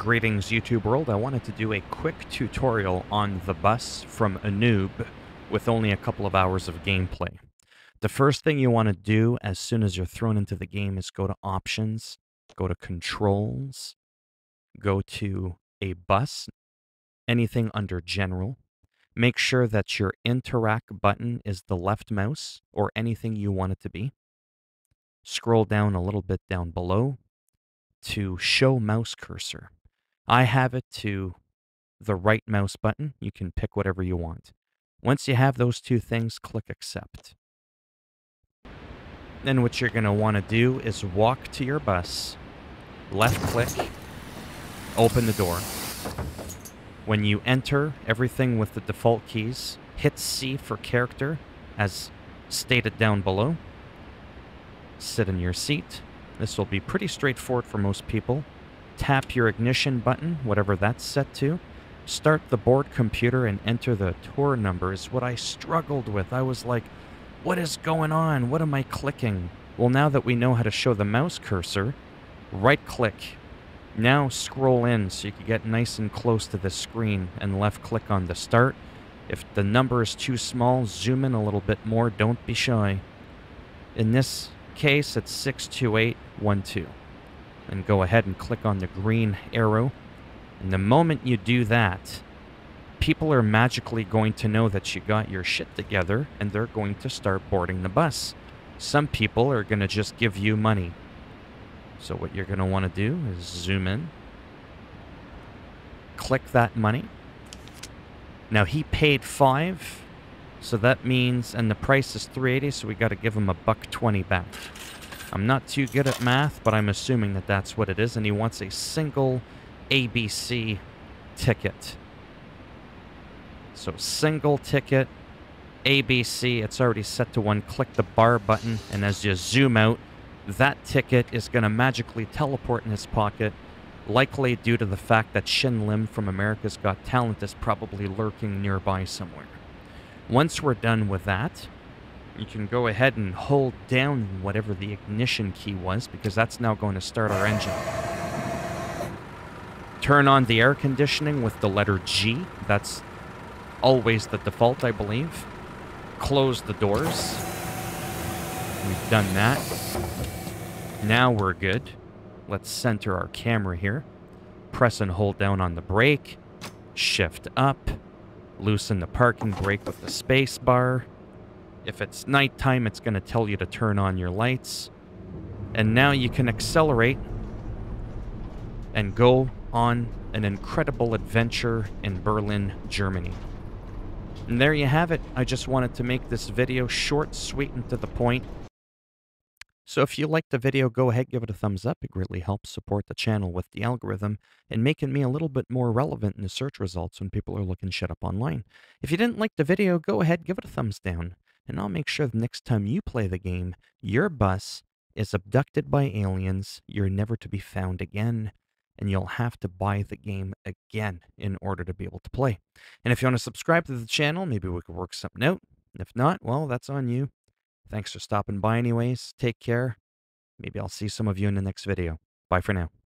Greetings YouTube world, I wanted to do a quick tutorial on the bus from a noob with only a couple of hours of gameplay. The first thing you want to do as soon as you're thrown into the game is go to options, go to controls, go to a bus, anything under general. Make sure that your interact button is the left mouse or anything you want it to be. Scroll down a little bit down below to show mouse cursor. I have it to the right mouse button. You can pick whatever you want. Once you have those two things, click accept. Then what you're going to want to do is walk to your bus, left click, open the door. When you enter everything with the default keys, hit C for character as stated down below. Sit in your seat. This will be pretty straightforward for most people tap your ignition button, whatever that's set to, start the board computer and enter the tour number is what I struggled with. I was like, what is going on? What am I clicking? Well, now that we know how to show the mouse cursor, right click. Now scroll in so you can get nice and close to the screen and left click on the start. If the number is too small, zoom in a little bit more. Don't be shy. In this case, it's 62812 and go ahead and click on the green arrow. And the moment you do that, people are magically going to know that you got your shit together and they're going to start boarding the bus. Some people are going to just give you money. So what you're going to want to do is zoom in, click that money. Now he paid five, so that means, and the price is 380, so we got to give him a buck 20 back. I'm not too good at math, but I'm assuming that that's what it is, and he wants a single ABC ticket. So single ticket, ABC, it's already set to one. Click the bar button, and as you zoom out, that ticket is going to magically teleport in his pocket, likely due to the fact that Shin Lim from America's Got Talent is probably lurking nearby somewhere. Once we're done with that, you can go ahead and hold down whatever the ignition key was because that's now going to start our engine. Turn on the air conditioning with the letter G. That's always the default, I believe. Close the doors. We've done that. Now we're good. Let's center our camera here. Press and hold down on the brake. Shift up. Loosen the parking brake with the space bar. If it's nighttime, it's going to tell you to turn on your lights. And now you can accelerate and go on an incredible adventure in Berlin, Germany. And there you have it. I just wanted to make this video short, sweet, and to the point. So if you liked the video, go ahead, give it a thumbs up. It greatly helps support the channel with the algorithm and making me a little bit more relevant in the search results when people are looking shit up online. If you didn't like the video, go ahead, give it a thumbs down and I'll make sure the next time you play the game, your bus is abducted by aliens, you're never to be found again, and you'll have to buy the game again in order to be able to play. And if you want to subscribe to the channel, maybe we could work something out. If not, well, that's on you. Thanks for stopping by anyways. Take care. Maybe I'll see some of you in the next video. Bye for now.